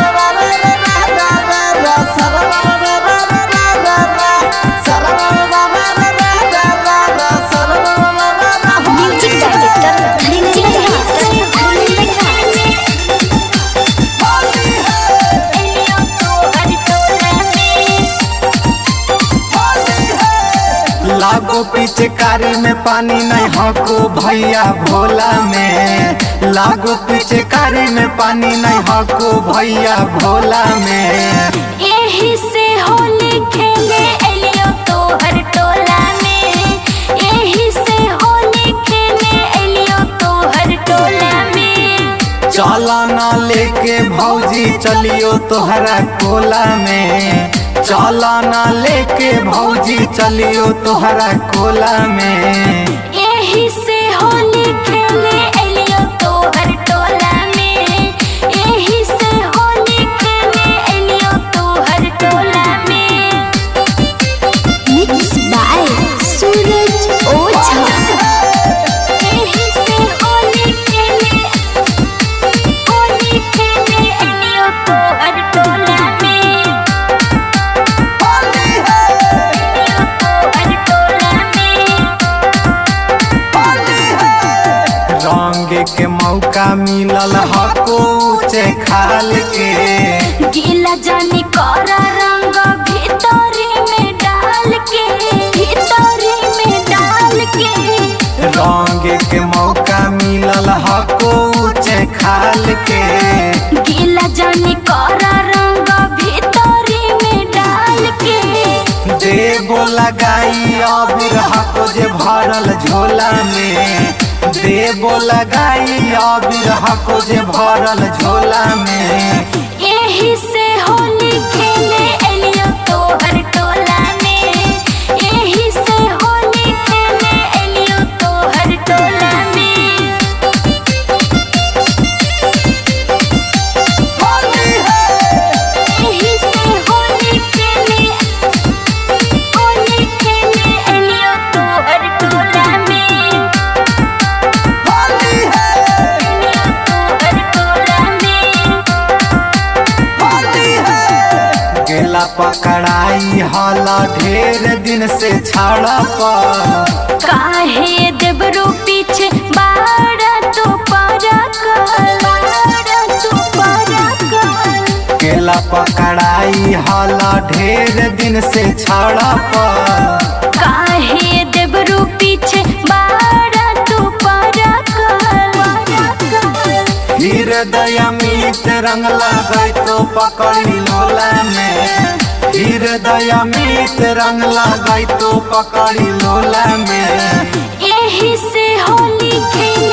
Bye. लागो पिचकारी में पानी नहीं हको भैया भोला में। लागो पिचकारी में पानी नहीं हको भैया भोला में। एही से होली खेले एलियो तोहर टोला में। एही से होली खेले एलियो तोहर टोला में। चला ना लेके भौजी चलियो तोहरा कोला में। चला ना लेके भौजी चलियो तोहरा कोला में। एही से होली खेले रंग के मौका मिलल हको ऊँचे खाल के। गीला जानी करा रंग भीतरी में डाल के भीतरी में डाल के। रंग के मौका मिलल हको ऊँचे खाल के। गीला जानी करा रंग भीतरी में डाल के। देबो लगाई अबीर हको जे भरल झोला में। देबो लगाई अबीर को जे भरल झोला में। गेला पकड़ाई हला ढेर दिन से छाड़ा पा काहे देबरू पीछे बाड़ा तो पारा केला तो पकड़ाई हला ढेर दिन से छाड़ा पर। हृदय मीत रंग लगाई तो पकड़ी लोला में। हृदय मीत रंग लगाई तो पकड़ी लोला में। यही से होली खेले